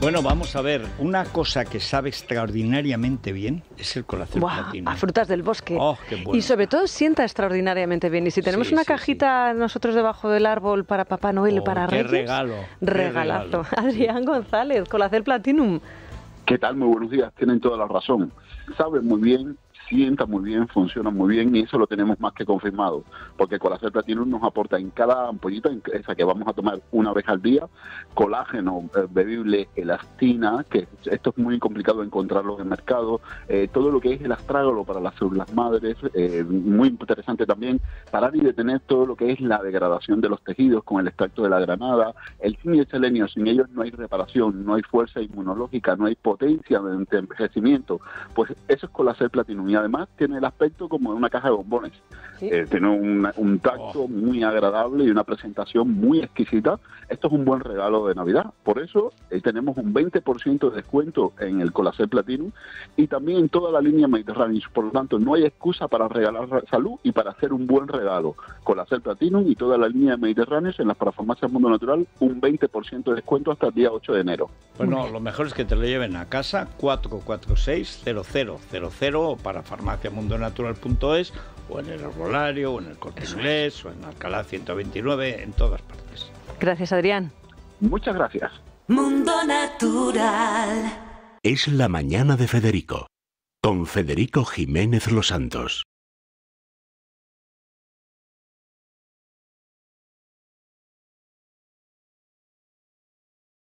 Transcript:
Bueno, vamos a ver, una cosa que sabe extraordinariamente bien es el corazón platino. A frutas del bosque. Oh, qué bueno. Y sobre todo sienta extraordinariamente bien. Y si tenemos Sí, una sí, cajita nosotros debajo del árbol para Papá Noel Oh, para qué Reyes. regalo, qué Regalazo. regalo. Adrián González, Colacel Platinum. ¿Qué tal? Muy buenos días. Tienen toda la razón. Sabe muy bien, sienta muy bien, funciona muy bien y eso lo tenemos más que confirmado. Porque Colacel Platinum nos aporta en cada ampollita, esa que vamos a tomar una vez al día, colágeno eh, bebible, elastina, que esto es muy complicado encontrarlo en el mercado, eh, todo lo que es el astrágalo para las células madres, eh, muy interesante también, parar y detener todo lo que es la degradación de los tejidos con el extracto de la granada, el zinc y el selenio, sin ellos no hay reparación, no hay fuerza inmunológica, no hay potencia de envejecimiento, pues eso es Colacel Platinum además tiene el aspecto como de una caja de bombones. Eh, tiene un tacto muy agradable y una presentación muy exquisita. Esto es un buen regalo de Navidad. Por eso eh, tenemos un 20% de descuento en el Colacel Platinum y también en toda la línea Mediterránea. Por lo tanto, no hay excusa para regalar salud y para hacer un buen regalo. Colacel Platinum y toda la línea Mediterránea en las parafarmacias Mundo Natural, un 20% de descuento hasta el día 8 de enero. Bueno, lo mejor es que te lo lleven a casa 446-0000 o para farmaciamundonatural.es o en el herbolario o en el corte inglés o en Alcalá 129, en todas partes. Gracias, Adrián. Muchas gracias. Mundo Natural. Es la mañana de Federico, con Federico Jiménez Los Santos.